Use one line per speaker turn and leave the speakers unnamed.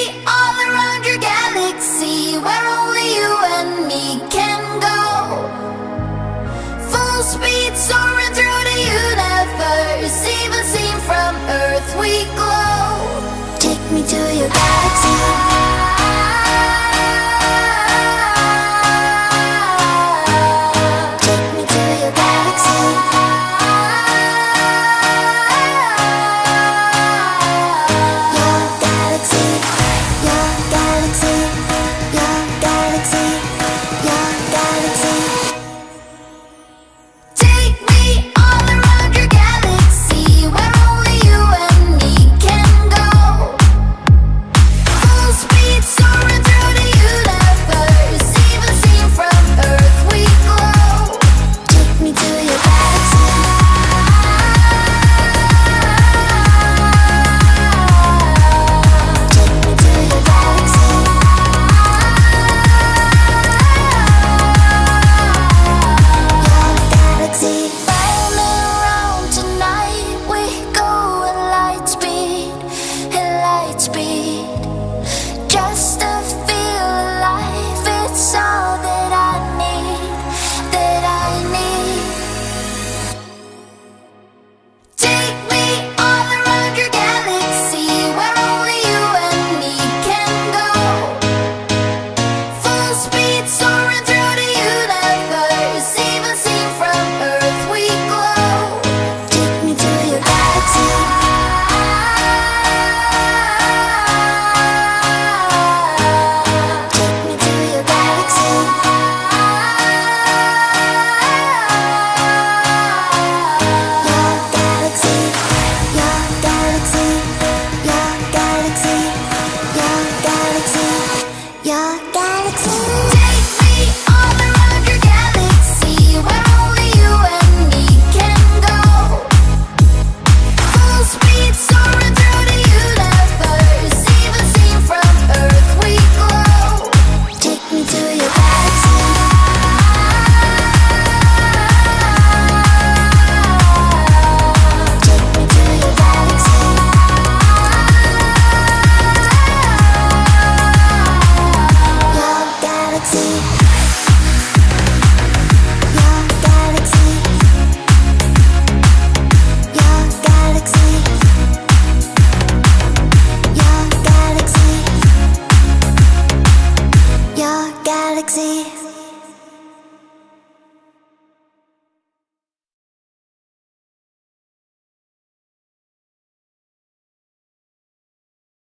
we are. galaxy. galaxy.